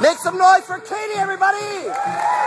Make some noise for Katie, everybody!